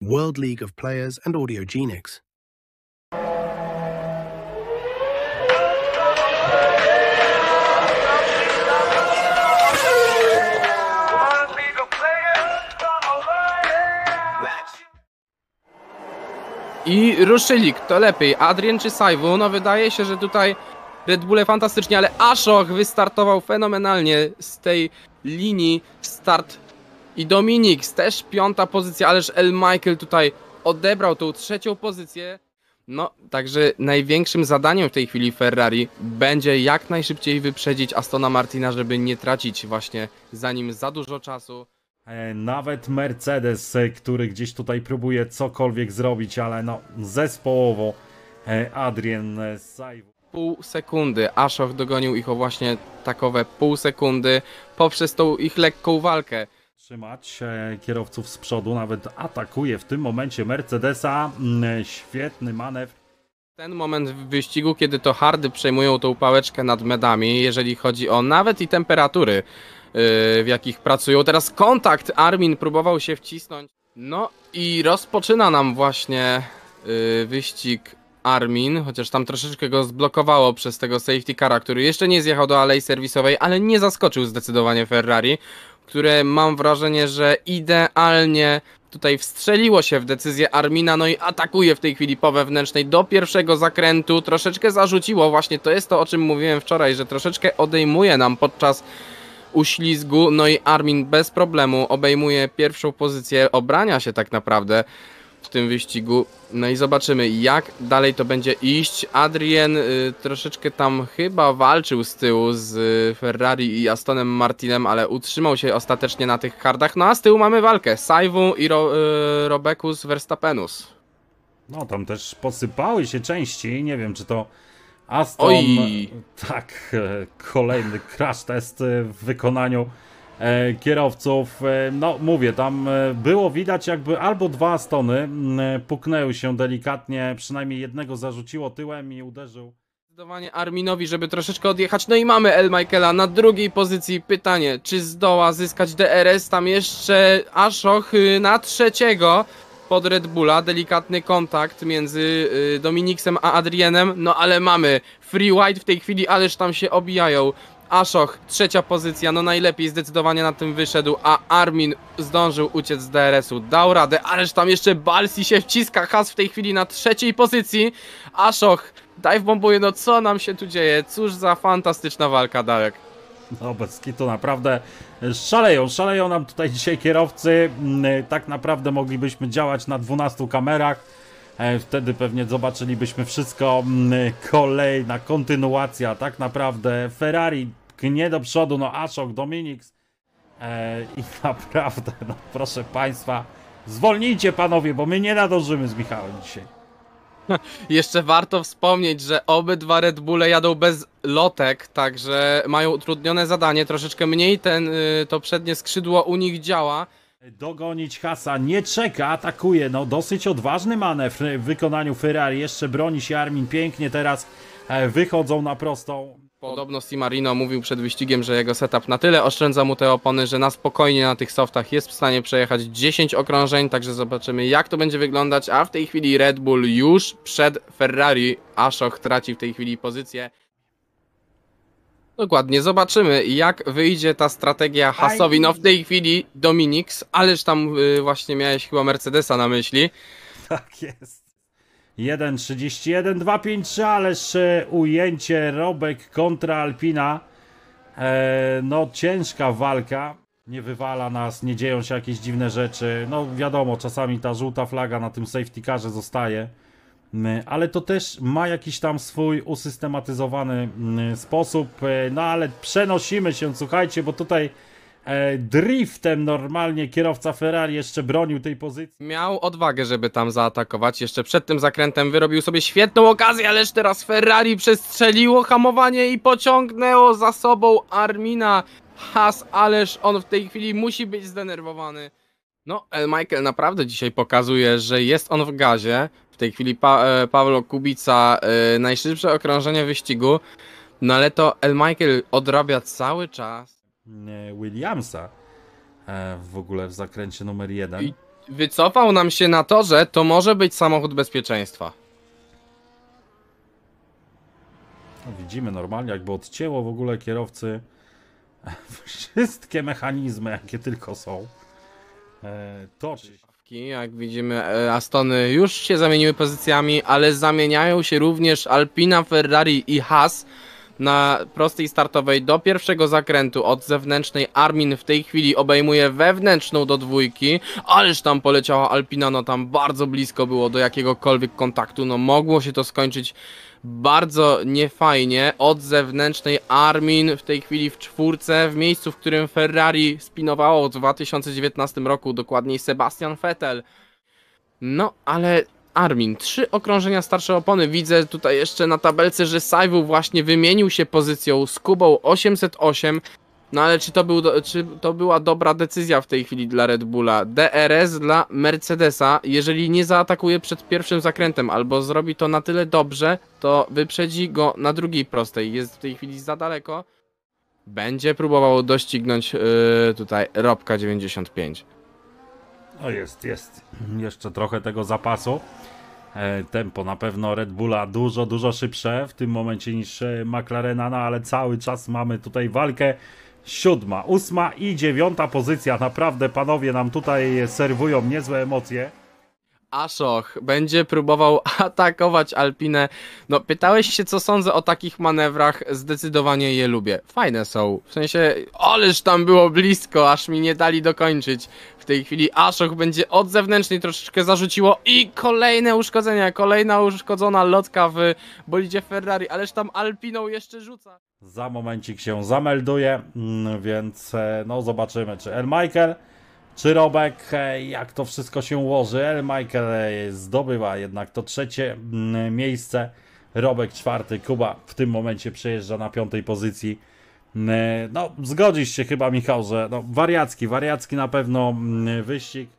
World League of Players and Audiogenics. I ruszyli, kto lepiej, Adrian czy Saiwu? No wydaje się, że tutaj Red Bulle fantastycznie, ale Ashoch wystartował fenomenalnie z tej linii start i Dominik też piąta pozycja, ależ El Michael tutaj odebrał tą trzecią pozycję. No, także największym zadaniem w tej chwili Ferrari będzie jak najszybciej wyprzedzić Astona Martina, żeby nie tracić właśnie za nim za dużo czasu. E, Nawet Mercedes, e, który gdzieś tutaj próbuje cokolwiek zrobić, ale no zespołowo e, Adrian Saiwu. Pół sekundy. Ashoch dogonił ich o właśnie takowe pół sekundy poprzez tą ich lekką walkę. Trzymać e, kierowców z przodu, nawet atakuje w tym momencie Mercedesa. Mm, Świetny manewr. Ten moment w wyścigu, kiedy to hardy przejmują tą pałeczkę nad medami, jeżeli chodzi o nawet i temperatury, yy, w jakich pracują. Teraz kontakt Armin próbował się wcisnąć. No i rozpoczyna nam właśnie yy, wyścig Armin, chociaż tam troszeczkę go zblokowało przez tego safety cara, który jeszcze nie zjechał do alei serwisowej, ale nie zaskoczył zdecydowanie Ferrari, które mam wrażenie, że idealnie tutaj wstrzeliło się w decyzję Armina, no i atakuje w tej chwili po wewnętrznej do pierwszego zakrętu, troszeczkę zarzuciło, właśnie to jest to, o czym mówiłem wczoraj, że troszeczkę odejmuje nam podczas uślizgu, no i Armin bez problemu obejmuje pierwszą pozycję, obrania się tak naprawdę w tym wyścigu. No i zobaczymy, jak dalej to będzie iść. Adrien y, troszeczkę tam chyba walczył z tyłu z y, Ferrari i Astonem Martinem, ale utrzymał się ostatecznie na tych hardach. No a z tyłu mamy walkę. Saiwu i Ro, y, Robekus Verstappenus. No tam też posypały się części, nie wiem czy to Aston... Oj. Tak, kolejny crash test w wykonaniu kierowców. E, No mówię, tam e, było widać jakby albo dwa Astony e, puknęły się delikatnie, przynajmniej jednego zarzuciło tyłem i uderzył. Zdecydowanie Arminowi, żeby troszeczkę odjechać. No i mamy El Michaela na drugiej pozycji. Pytanie, czy zdoła zyskać DRS? Tam jeszcze Ashoch y, na trzeciego pod Red Bulla. Delikatny kontakt między y, Dominiksem a Adrienem. No ale mamy Free White w tej chwili, ależ tam się obijają. Ashoch, trzecia pozycja, no najlepiej zdecydowanie na tym wyszedł, a Armin zdążył uciec z DRS-u, dał radę, ależ tam jeszcze Balsi się wciska, Has w tej chwili na trzeciej pozycji, Ashoch, daj w bombuje, no co nam się tu dzieje, cóż za fantastyczna walka, Darek. No bez kitu naprawdę szaleją, szaleją nam tutaj dzisiaj kierowcy. Mm, Tak naprawdę moglibyśmy działać na 12 kamerach. E, Wtedy pewnie zobaczylibyśmy wszystko. Mm, Kolejna kontynuacja, tak naprawdę Ferrari gnie do przodu, no Ashok, Dominix. E, I naprawdę, no proszę Państwa, zwolnijcie panowie, bo my nie nadążymy z Michałem dzisiaj. Jeszcze warto wspomnieć, że obydwa Red Bulle jadą bez lotek, także mają utrudnione zadanie, troszeczkę mniej ten, y, to przednie skrzydło u nich działa. Dogonić Hasa, nie czeka, atakuje. No, dosyć odważny manewr w wykonaniu Ferrari. Jeszcze broni się Armin pięknie. Teraz e, wychodzą na prostą. Podobno Simarino mówił przed wyścigiem, że jego setup na tyle oszczędza mu te opony, że na spokojnie na tych softach jest w stanie przejechać 10 okrążeń, także zobaczymy jak to będzie wyglądać, a w tej chwili Red Bull już przed Ferrari, Ashoch traci w tej chwili pozycję. Dokładnie, zobaczymy jak wyjdzie ta strategia Hasowi, no w tej chwili Dominix, ależ tam y, właśnie miałeś chyba Mercedesa na myśli. Tak jest. 1.31, 2.53, ależ e, ujęcie Robek kontra Alpina. E, no, ciężka walka. Nie wywala nas, nie dzieją się jakieś dziwne rzeczy. No, wiadomo, czasami ta żółta flaga na tym safety carze zostaje. Mm, Ale to też ma jakiś tam swój usystematyzowany mm, sposób. E, No, ale przenosimy się, słuchajcie, bo tutaj e, driftem normalnie kierowca Ferrari jeszcze bronił tej pozycji. Miał odwagę, żeby tam zaatakować. Jeszcze przed tym zakrętem wyrobił sobie świetną okazję, ależ teraz Ferrari przestrzeliło hamowanie i pociągnęło za sobą Armina Has, ależ on w tej chwili musi być zdenerwowany. No, El Michael naprawdę dzisiaj pokazuje, że jest on w gazie. W tej chwili pa e, Pawlo Kubica, e, najszybsze okrążenie wyścigu. No ale to El Michael odrabia cały czas. Williamsa e, w ogóle w zakręcie numer jeden. I wycofał nam się na torze, to może być samochód bezpieczeństwa. No, widzimy normalnie, jakby odcięło w ogóle kierowcy wszystkie mechanizmy, jakie tylko są. E, toczy. Jak widzimy, e, Astony już się zamieniły pozycjami, ale zamieniają się również Alpina, Ferrari i Haas na prostej startowej do pierwszego zakrętu od zewnętrznej. Armin w tej chwili obejmuje wewnętrzną do dwójki, ależ tam poleciała Alpina, no tam bardzo blisko było do jakiegokolwiek kontaktu, no mogło się to skończyć bardzo niefajnie. Od zewnętrznej Armin w tej chwili w czwórce, w miejscu, w którym Ferrari spinowało w 2019 roku, dokładniej Sebastian Vettel. No, ale Armin, trzy okrążenia starsze opony. Widzę tutaj jeszcze na tabelce, że Saiwu właśnie wymienił się pozycją z Kubą 808. No ale czy to, był czy to była dobra decyzja w tej chwili dla Red Bulla? DRS dla Mercedesa, jeżeli nie zaatakuje przed pierwszym zakrętem albo zrobi to na tyle dobrze, to wyprzedzi go na drugiej prostej. Jest w tej chwili za daleko. Będzie próbował doścignąć yy, tutaj Robka 95. No jest, jest. Jeszcze trochę tego zapasu. E, tempo na pewno Red Bulla dużo, dużo szybsze w tym momencie niż e, McLarena, no ale cały czas mamy tutaj walkę. Siódma, ósma i dziewiąta pozycja. Naprawdę panowie nam tutaj serwują niezłe emocje. Aszoch będzie próbował atakować Alpinę. No, pytałeś się, co sądzę o takich manewrach. Zdecydowanie je lubię. Fajne są. W sensie, ależ tam było blisko, aż mi nie dali dokończyć. W tej chwili Aszoch będzie od zewnętrznej troszeczkę zarzuciło i kolejne uszkodzenia. Kolejna uszkodzona lotka w bolidzie Ferrari, ależ tam Alpiną jeszcze rzuca. Za momencik się zamelduje, mm, więc e, no zobaczymy, czy El Michael, czy Robek, jak to wszystko się ułoży. El Michael zdobywa jednak to trzecie mm, miejsce, Robek czwarty, Kuba w tym momencie przejeżdża na piątej pozycji. Mm, No, zgodzisz się chyba, Michał, że no, wariacki, wariacki na pewno mm, wyścig.